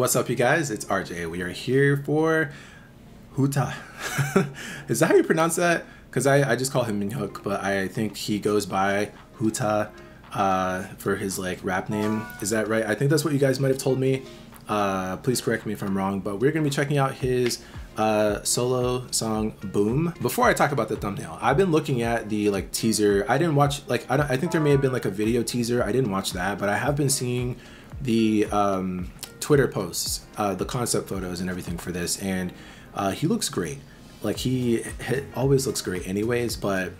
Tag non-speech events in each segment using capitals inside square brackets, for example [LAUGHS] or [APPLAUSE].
What's up, you guys? It's RJ. We are here for Huta. [LAUGHS] Is that how you pronounce that? Because I, I just call him Minhyuk, but I think he goes by Huta uh, for his like rap name. Is that right? I think that's what you guys might have told me. Uh, please correct me if I'm wrong, but we're gonna be checking out his uh, solo song "Boom." Before I talk about the thumbnail, I've been looking at the like teaser. I didn't watch like I, I think there may have been like a video teaser. I didn't watch that, but I have been seeing the um, Twitter posts, uh, the concept photos and everything for this, and uh, he looks great. Like he, always looks great, anyways. But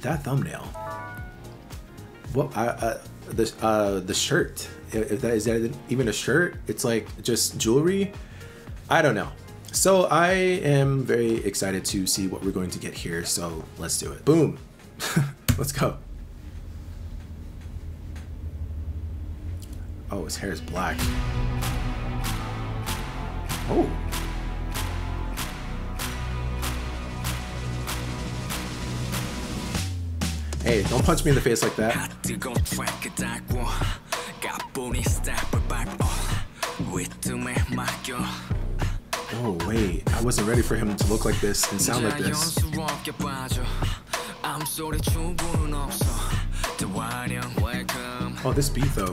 that thumbnail, what I, uh, the uh, the shirt, if that is that even a shirt, it's like just jewelry. I don't know. So I am very excited to see what we're going to get here. So let's do it. Boom. [LAUGHS] let's go. Oh, his hair is black. Oh. Hey, don't punch me in the face like that. Oh wait, I wasn't ready for him to look like this and sound like this. Oh, this beat though.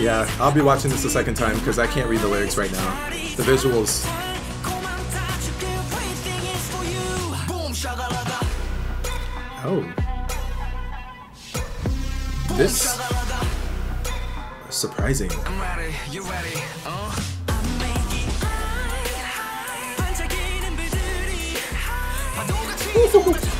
yeah, I'll be watching this a second time because I can't read the lyrics right now. The visuals. Oh. This surprising. [LAUGHS]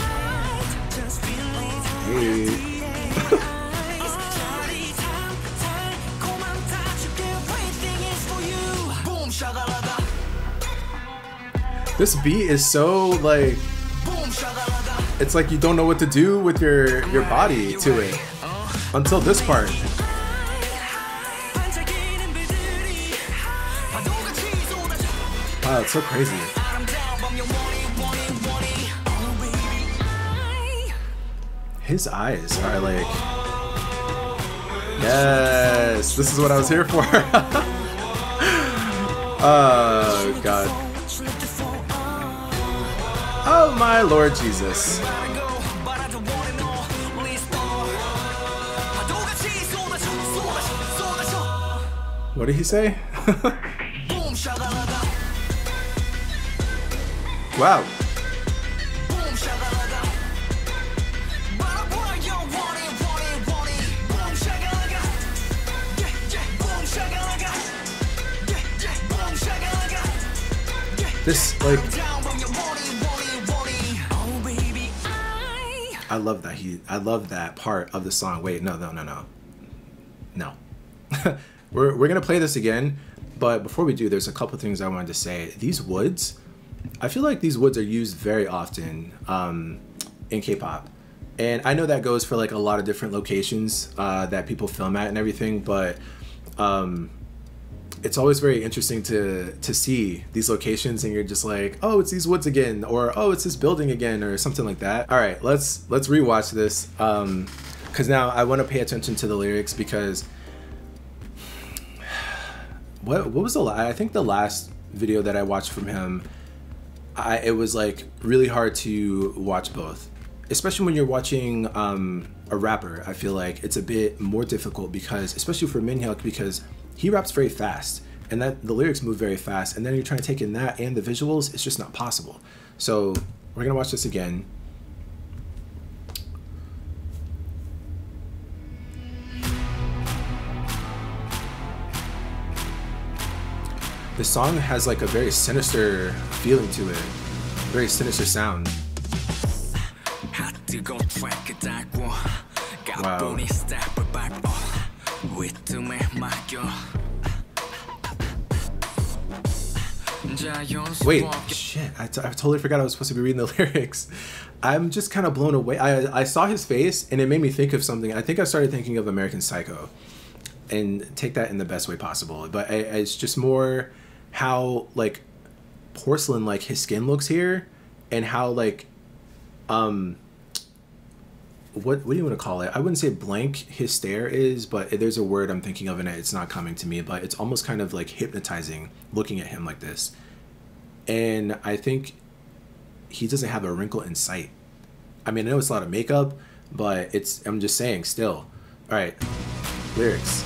This beat is so like it's like you don't know what to do with your your body to it until this part. Wow, it's so crazy. His eyes are like Yes, this is what I was here for. [LAUGHS] oh god. Oh my Lord Jesus. What did he say? [LAUGHS] wow. This, like, I love that he I love that part of the song. Wait, no, no, no, no. No. [LAUGHS] we're we're gonna play this again, but before we do, there's a couple things I wanted to say. These woods, I feel like these woods are used very often um, in K-pop. And I know that goes for like a lot of different locations uh, that people film at and everything, but um, it's always very interesting to to see these locations and you're just like oh it's these woods again or oh it's this building again or something like that all right let's let's rewatch this um because now i want to pay attention to the lyrics because [SIGHS] what what was the lie? i think the last video that i watched from him i it was like really hard to watch both especially when you're watching um, a rapper, I feel like it's a bit more difficult because, especially for Minhyuk, because he raps very fast and that the lyrics move very fast, and then you're trying to take in that and the visuals. It's just not possible. So we're gonna watch this again. The song has like a very sinister feeling to it, very sinister sound. Wow. Wait, shit! I, t- I totally forgot I was supposed to be reading the [LAUGHS] lyrics. I'm just kind of blown away. I I saw his face and it made me think of something. I think I started thinking of American Psycho, and take that in the best way possible. But I, it's just more how like porcelain like his skin looks here, and how like um what what do you want to call it? I wouldn't say blank his stare is, but there's a word I'm thinking of and it's not coming to me, but it's almost kind of like hypnotizing looking at him like this. And I think he doesn't have a wrinkle in sight. I mean, I know it's a lot of makeup, but it's I'm just saying still. All right. Lyrics.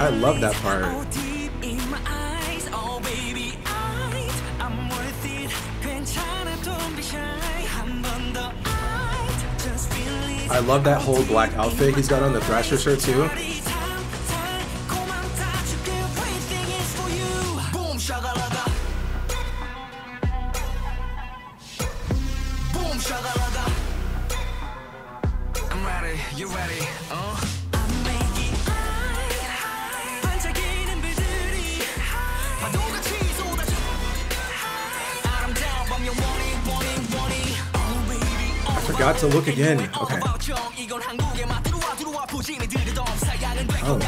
I love that part. I love that whole black outfit he's got on the Thrasher shirt too. Got to look again. Okay. Oh.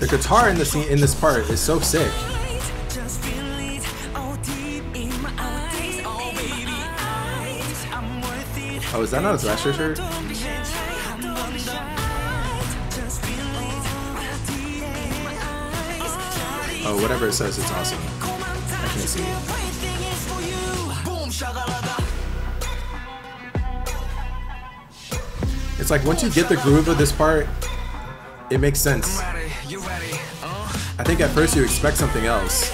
The guitar in the scene in this part is so sick. Oh, is that not a Thrasher shirt? Oh, whatever it says, it's awesome. I can't see it. It's like once you get the groove of this part, it makes sense. I think at first you expect something else.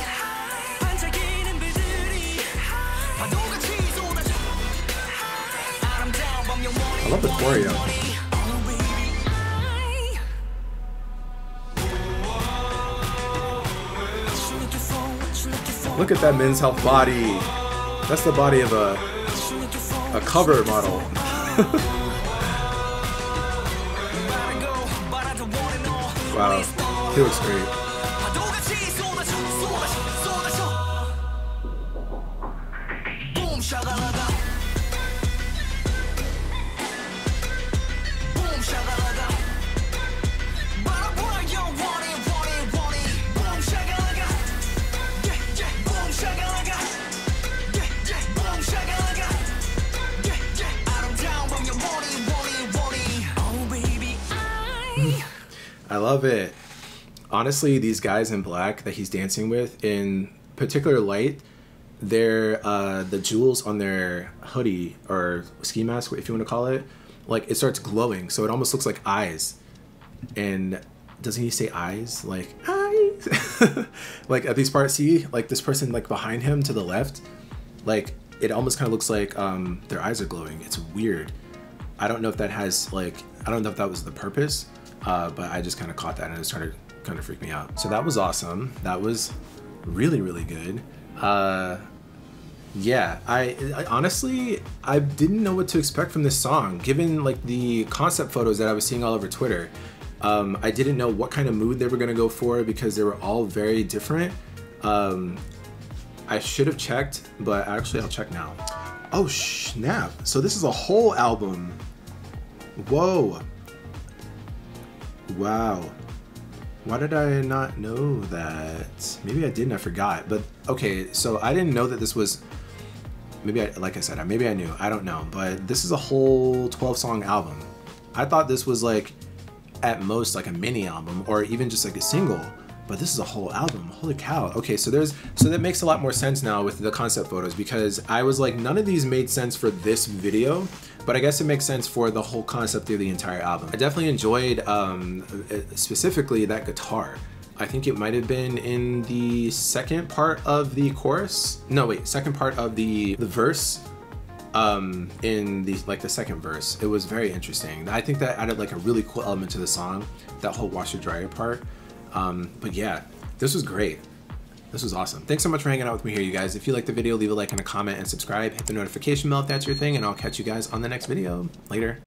I love the choreo. Look at that Men's Health body. That's the body of a a cover model. [LAUGHS] wow, he looks great. I love it. Honestly, these guys in black that he's dancing with, in particular light, their uh, the jewels on their hoodie or ski mask, if you want to call it, like it starts glowing, so it almost looks like eyes. And doesn't he say eyes? Like eyes. [LAUGHS] like at these parts, see, like this person like behind him to the left, like it almost kind of looks like um, their eyes are glowing. It's weird. I don't know if that has like I don't know if that was the purpose, uh, but I just kind of caught that and it started kind of freak me out. So that was awesome. That was really, really good. Uh, yeah, I, I, honestly I didn't know what to expect from this song, given like the concept photos that I was seeing all over Twitter. Um, I didn't know what kind of mood they were gonna go for because they were all very different. Um, I should have checked, but actually I'll check now. Oh snap! So this is a whole album. Whoa. Wow. Why did I not know that? Maybe I didn't, I forgot. But okay, so I didn't know that this was maybe I like I said, maybe I knew. I don't know, but this is a whole 12 song album. I thought this was like at most like a mini album or even just like a single but this is a whole album holy cow okay so there's so that makes a lot more sense now with the concept photos because i was like none of these made sense for this video but i guess it makes sense for the whole concept of the entire album i definitely enjoyed um, specifically that guitar I think it might have been in the second part of the chorus. No, wait, second part of the the verse. Um, in the like the second verse, it was very interesting. I think that added like a really cool element to the song. That whole washer dryer part. Um, but yeah, this was great. This was awesome. Thanks so much for hanging out with me here, you guys. If you liked the video, leave a like and a comment and subscribe. Hit the notification bell if that's your thing, and I'll catch you guys on the next video. Later.